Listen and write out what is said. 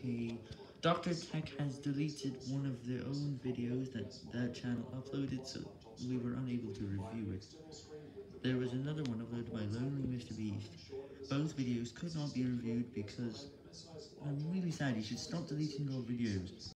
Okay, Dr. Tech has deleted one of their own videos that that channel uploaded, so we were unable to review it. There was another one uploaded by Lonely Mr. Beast. Both videos could not be reviewed because I'm really sad, you should stop deleting your videos.